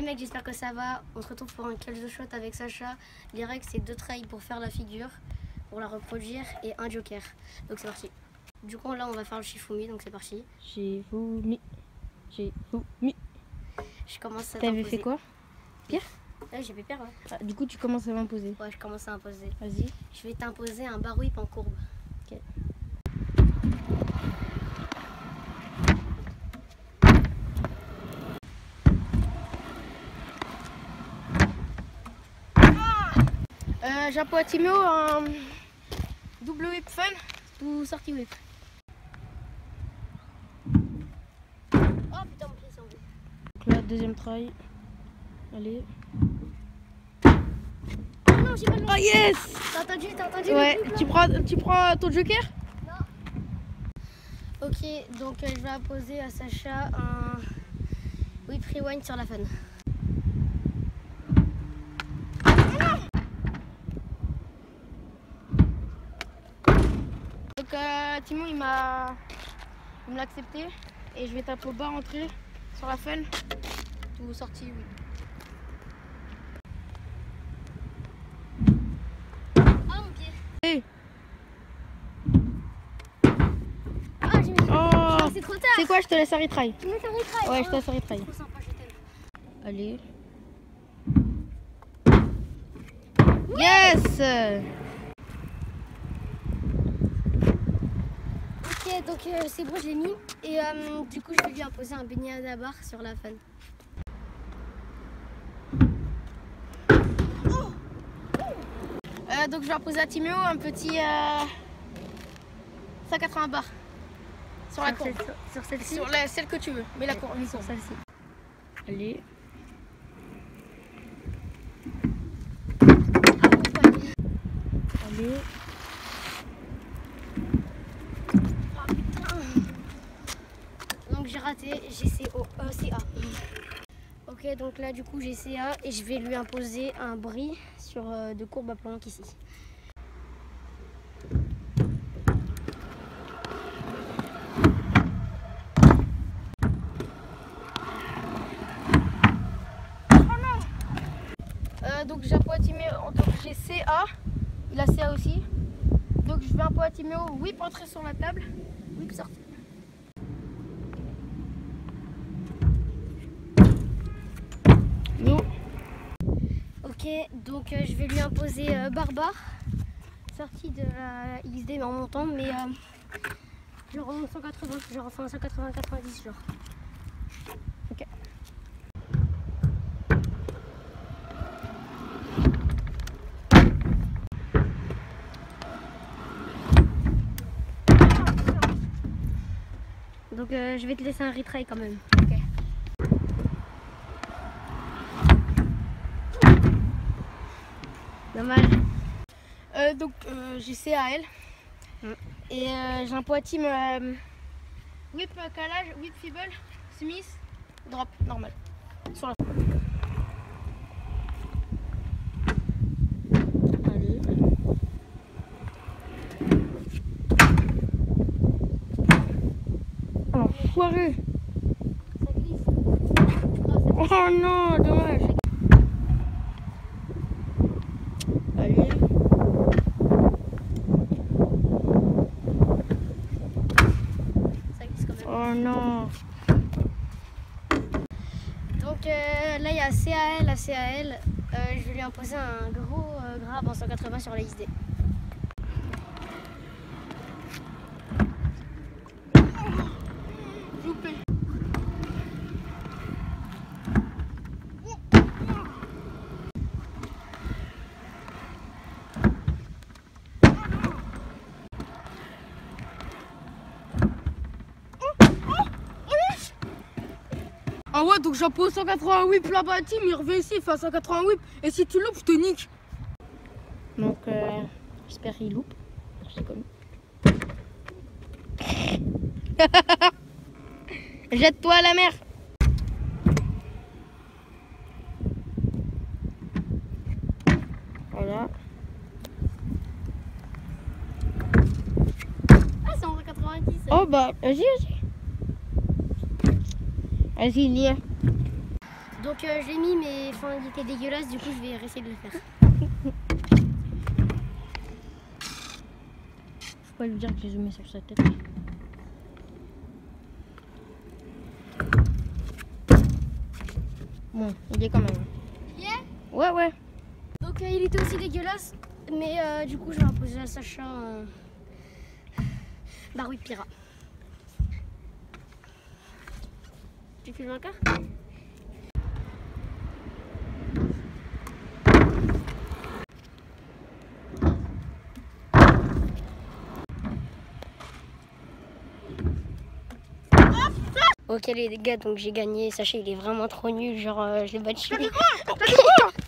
les mecs, j'espère que ça va. On se retrouve pour un the Shot avec Sacha. Les règles, c'est deux trails pour faire la figure, pour la reproduire, et un joker. Donc c'est parti. Du coup, là, on va faire le Shifumi, donc c'est parti. J'ai vomi. Je commence à T'avais fait quoi? Là, j'ai fait peur, ouais. Ah, Du coup, tu commences à m'imposer. Ouais, je commence à imposer. Vas-y. Je vais t'imposer un bar whip en courbe. Ok. Euh, J'ai un Timio, un double whip fun ou sortie whip. Oh putain, mon pied s'est enlevé. Donc là, deuxième try. Allez. Oh non, j'ai pas le Oh yes T'as entendu, t'as entendu Ouais, le tu prends, tu prends ton joker? Ok, donc euh, je vais imposer à Sacha un whip rewind sur la fun. Donc euh, Timon il m'a il me l'a accepté et je vais taper au bas entrée sur la fun. Tout sorti oui. Ah mon pied Hey. Ah j'ai mis Oh c'est trop tard C'est quoi je te laisse un retry? Tu Ouais je te laisse un retry. Trop sympa, je t'aime. Allez. Yes Donc euh, c'est bon, je l'ai mis. Et euh, du coup, je vais lui imposer un beignet à la barre sur la fun. Euh, Donc je vais imposer à Timio un petit euh, 180 bar. Sur la courbe. Sur celle-ci Sur la, celle que tu veux, mais la courbe. une Sur celle-ci. Allez. Allez. Donc j'ai raté, j'ai CO, euh, CA. Donc là du coup j'ai CA et je vais lui imposer un bris sur euh, de courbes à planque ici. Euh, donc Timéo, donc j'ai CA, il a CA aussi. Donc je vais un à Timéo, whip entrer sur la table, whip sortir. Non. Ok, donc euh, je vais lui imposer euh, barbare, sortie de la XD mais en montant, mais euh, genre en 180, genre enfin 180-90 genre. Ok. Donc euh, je vais te laisser un retry quand même. Dommage. Euh, donc euh, j'ai CAL. Mm. Et euh, j'ai un à team euh, whip calage, whip feeble, Smith, drop normal. Sur la Allez. Oh, foiré. Ça glisse. Oh non, dommage. Allez. Ça glisse quand même. Oh non. Donc euh, là il y a CAL à CAL. Euh, je lui imposer un gros euh, grab en 180 sur la XD. Ah ouais, donc j'impose 180 whip là-bas, team, il revient ici, il fait un 180 whip, et si tu loupes, je te nique. Donc, euh, j'espère qu'il loupe. Comme. Jette-toi à la mer. Voilà. Ah c'est en 190. Oh bah, vas-y, vas-y. Vas-y, lis. Donc euh, je l'ai mis, mais enfin, il était dégueulasse, du coup je vais essayer de le faire. Faut pas lui dire que j'ai zoomé sur sa tête. Bon, il est quand même. Il est? Ouais, ouais. Donc euh, il était aussi dégueulasse, mais euh, du coup je vais imposer à Sacha un Baroud Pira. Tu filmes encore? Ok les gars, donc j'ai gagné. Sacha il est vraiment trop nul, genre euh, je l'ai battu.